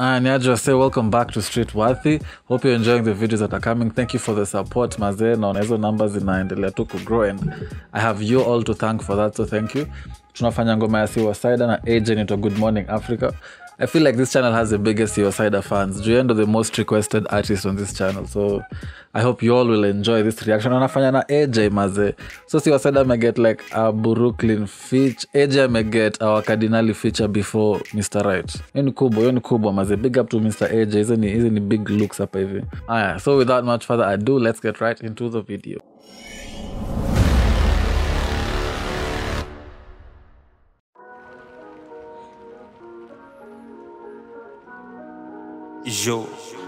And say welcome back to Street Worthy. Hope you're enjoying the videos that are coming. Thank you for the support mazee. Naona hizo numbers zinaendelea tu kugrow and I have you all to thank for that so thank you. Tunafanya ngoma ya Siwa na AJ Good Morning Africa. I feel like this channel has the biggest yosider fans. Juendo the most requested artist on this channel. So I hope you all will enjoy this reaction. Anafanya na AJ maze. So may get like a Brooklyn feature. AJ get our Cardinali feature before Mr. Right. Hiyo ni kubwa, hiyo kubwa maze. Big up to Mr. AJ. isn't, ni, big looks hapa hivi. Aya, so without much further ado, let's get right into the video. Yo,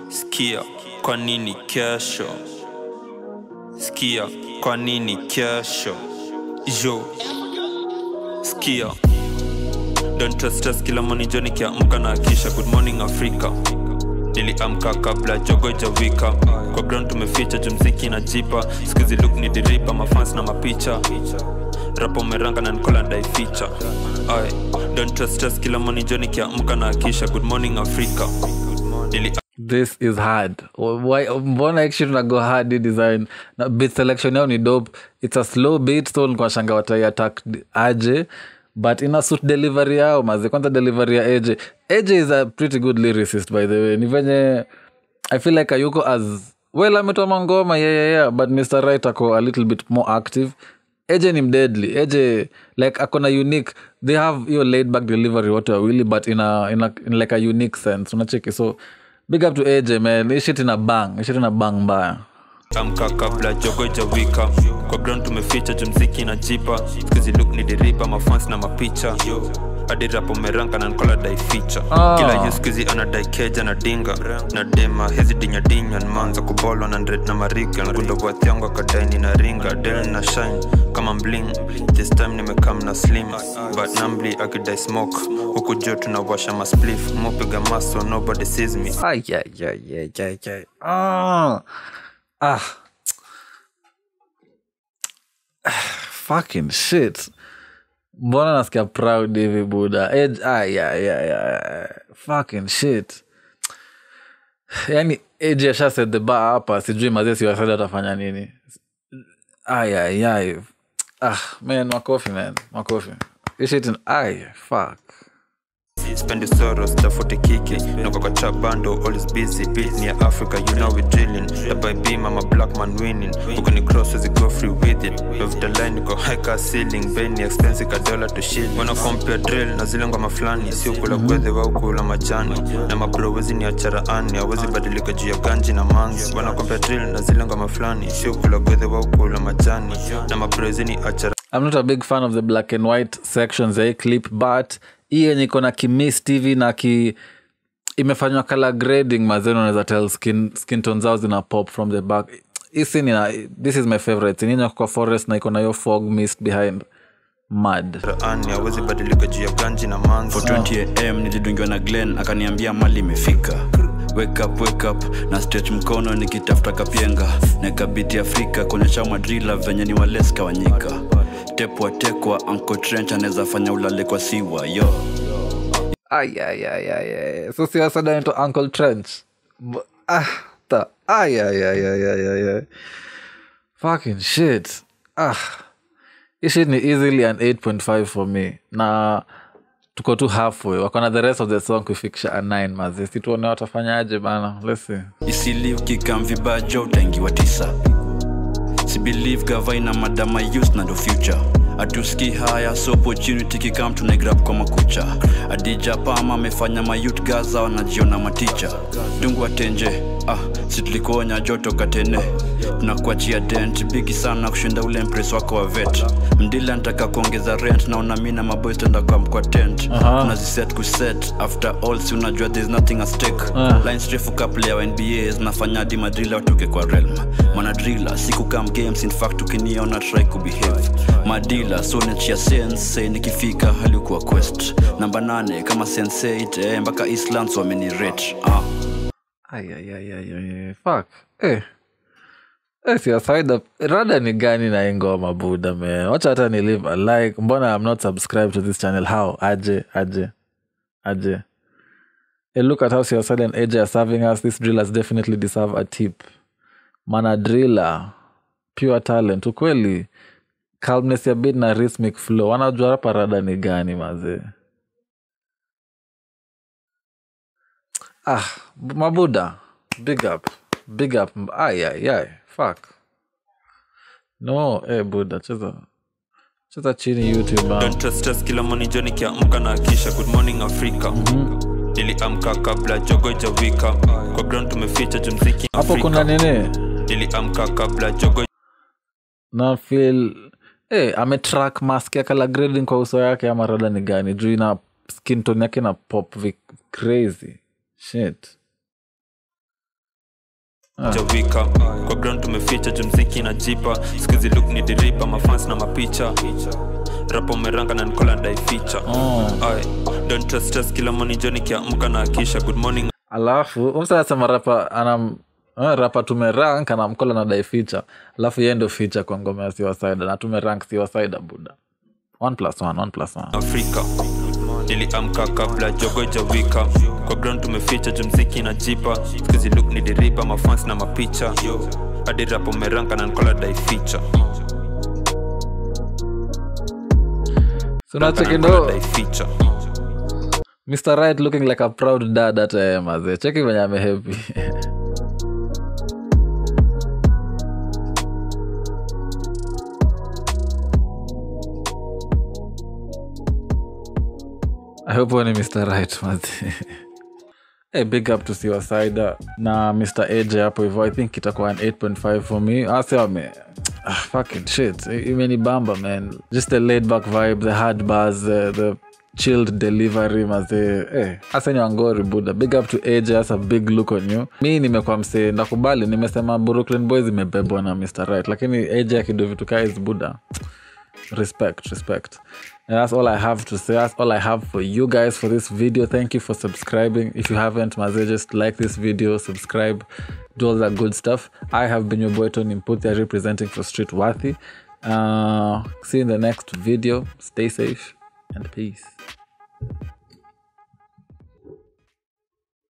skia, kwa nini kesho? Skia, kwa nini kesho? Jo, skia. Don't trust us kila morning jo nikiamka na akisha good morning Africa. Niliamka kabla jogo jawika kwa ground tumeficha jumziki na jipa skizi look ni diripa mafans na mapicha rapo meranga na nikola ndai feature Aye. Don't trust us kila morning jo nikiamka na akisha good morning Africa. This is hard. Why, mbona actually tunago go hard design? Na bit selection yao ni dope. It's a slow bit so nikuwashanga watai attack aje. But ina suit delivery yao mazi. Kwanza delivery ya aj aj is a pretty good lyricist by the way. Ni venye i feel like ayuko as well ametoa mangoma yeah, yeah, yeah, but mr right ako a little bit more active. Aj ni mdeadly. Aj like akona unique. They have hiyo laid back delivery wote wawili but in a, in a, in like a unique sense. Unacheki so big up to aj man. Hii shit ina bang. Hii shit ina bang mbaya tamka kabla jogo ijawika. Kwa ground tumeficha jumziki na jipa. Skizi luk ni diriba mafans na mapicha. hadi rapo meranga na nkola dai ficha Ah. kila yu skizi anadai keja na dinga na dema hezi dinyadinya nmanza kubolwa na ndred na mariga ngundo akadaini na ringa del na shine kama mbling this time nimekam na slim but nambli akidai smoke huku jo tunawasha masplif mopiga maso nobody sees me Ay, ay, ay, ay, ay, ay. Ah. Ah. Fucking shit. Mbona nasikia proud hivi buda. Shit. Yani age asha set the bar hapa, sijui mazee siwasadi atafanya nini. Ay, ay, ay. Ah, man, makofi man, makofi. ishitin shit ay, fuck. Spend the sorrows, tafuti kiki. Noko kwa trap bando, always busy. Beat near Africa, you know we drilling. The by beam, I'm a black man winning. Huko ni cross, as go free with it. The line, niko high car ceiling. Bei ni expensive, ka dollar to shilling. Wana compare drill, na zile ngoma flani. Si ukula gwethe, wa ukula majani. Na mabro wezi ni acharaani Hawezi badilika juu ya ganji na mangi Wana compare drill, na zile ngoma flani. Si ukula gwethe, wa ukula majani. Na mabro wezi ni achara I'm not a big fan of the black and white sections eh, clip but hii yenye iko na kimis hivi na ki imefanywa color grading mazeno unaweza tell skin, skin tone zao zina pop from the back. Hii this is my favorite ninya kwa forest na iko na hiyo fog mist behind. Ani badilika juu ya ganji na mangi 20am nilidungiwa na glen akaniambia mali imefika. Wake up, wake up na stretch mkono nikitafuta kapyenga nekabiti afrika kuonyesha madrila venye ni waleska wanyika tepwa tekwa Uncle trench anaweza fanya ulale kwa siwa yo. Ay, so siwa sada into uncle trench? B- ah, ta. Ay, ay, ay, ay, ay, ay, ay. fucking shit. Ah. Hii shit ni easily an 8.5 for me. Na tuko tu halfway. Wakona the rest of the song kufikisha a 9 mazi. Situone watafanyaje bana. Let's see isili ukikam vibajo utaingiwa tisa sibelieve gavaina madama youth na ndo future. Atuski haya so opportunity kikam tunaigrab kwa makucha. Adija pama amefanya mayut gaza wanajiona maticha. Dungu atenje ah situlikuonya joto katene. Tunakuachia dent bigi sana kushinda ule mpres wako wa vet. Mdila ntaka kuongeza rent na maboys tenda kwa mkwa tent. Aha. tunaziset kuset after all si unajua there's nothing at stake. Ah. lines refu couple ya nba zinafanya hadi madrila watoke kwa realm. Manadrila siku kam games in fact ukiniona try kubehave. Madila so nachia sense nikifika halikuwa quest. Namba nane kama sense eh, mpaka islands wamenirate. Ah. Ay, fuck eh. Eh, si aside rada ni gani na hii ngoma buda man wacha hata ni live a like mbona i'm not subscribed to this channel how aje aje aje Hey, look at how Siosad and AJ are serving us. These drillers definitely deserve a tip. Mana driller, pure talent. Ukweli, calmness ya bit na rhythmic flow. Wanajua rada ni gani mazee. Ah, Mabuda, big up, big up. Ay, ay, ay, fuck. No, eh, Buda, cheza, cheza chini YouTube. Don't trust us kila moni joni kiamka na akisha good morning Africa. Mm-hmm. niliamka kabla jogo jawika kwa ground tumeficha jumziki Hapo kuna nini? niliamka kabla jogo na feel eh, ametrack mask ya la grading kwa uso yake ama rada ni gani juu ina skin tone yake na pop crazy shit. Jawika kwa ground tumeficha jumziki na jipa. Skizi look ni diripa mafans na mapicha rapo meranga na nikola ndaificha oh. Don't trust us kila moni joni kiamka na akisha good morning. Alafu umsanasema rapa anam eh, rapa tumerank anamkola na dai ficha alafu yeye ndo ficha kwa ngoma ya siwasaida na tumerank siwasaida buda one plus one, one plus one. afrika. Niliamka kabla jogo jawika kwa ground tumeficha jumziki na jipa skuzi look ni diripa mafans na mapicha hadi rapo meranga na nkola daificha So unacheki ndo daificha mr right looking like a proud dad hata yeye mazee cheki venye amehepi I hope ni Mr. Right mazee. Hey, big up to Siwasaida na Mr. AJ hapo hivyo. I think itakuwa an 8.5 for me. asame wame ah, fucking shit. Imenibamba man. Just the laid back vibe, the hard bars, the, the chilled delivery mazee. Eh, ni wangori buda. Big up to AJ, that's a big look on you. Mi nimekuwa msee ndakubali, nimesema Brooklyn Boys imebebwa na Mr. Right, lakini AJ akido vitu kaa buda respect respect and that's all i have to say. That's all i have for you guys for this video. Thank you for subscribing. If you haven't maze just like this video subscribe do all that good stuff. I have been your boy tony mputia representing for street worthy. Uh see you in the next video. Stay safe and peace